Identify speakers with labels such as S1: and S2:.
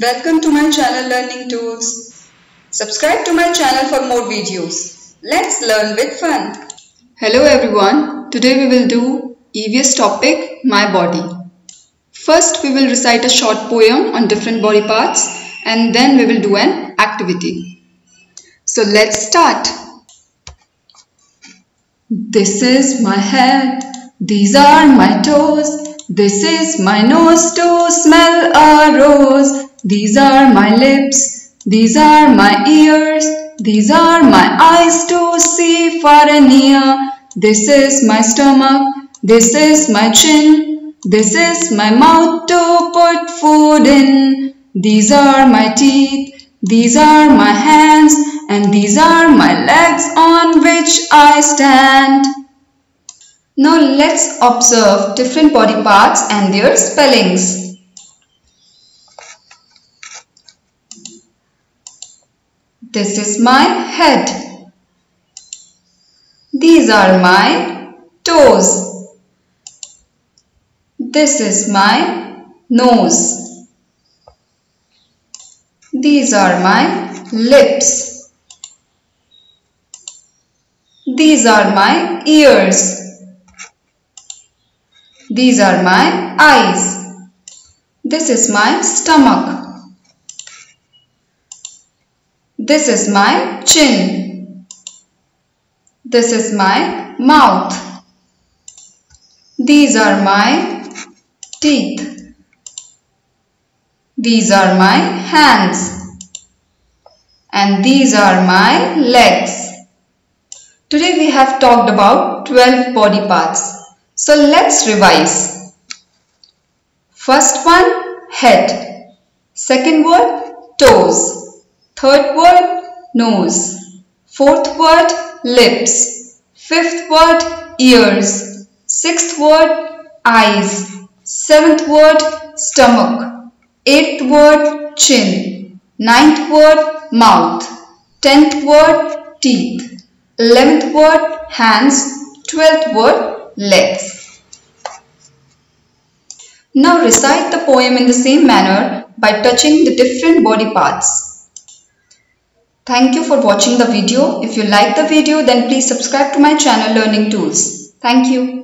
S1: Welcome to my channel Learning Tools. Subscribe to my channel for more videos. Let's learn with fun. Hello everyone. Today we will do EVS topic My Body. First we will recite a short poem on different body parts and then we will do an activity. So let's start. This is my head. These are my toes. This is my nose to smell a rose. These are my lips, these are my ears, these are my eyes to see far and near. This is my stomach, this is my chin, this is my mouth to put food in. These are my teeth, these are my hands, and these are my legs on which I stand. Now let's observe different body parts and their spellings. This is my head. These are my toes. This is my nose. These are my lips. These are my ears. These are my eyes. This is my stomach. This is my chin. This is my mouth. These are my teeth. These are my hands. And these are my legs. Today we have talked about 12 body parts. So let's revise. First one, head. Second word, toes. Third word, nose. Fourth word, lips. Fifth word, ears. Sixth word, eyes. Seventh word, stomach. Eighth word, chin. Ninth word, mouth. Tenth word, teeth. Eleventh word, hands. Twelfth word, legs. Now recite the poem in the same manner by touching the different body parts. Thank you for watching the video. If you like the video then please subscribe to my channel Learning Tools. Thank you.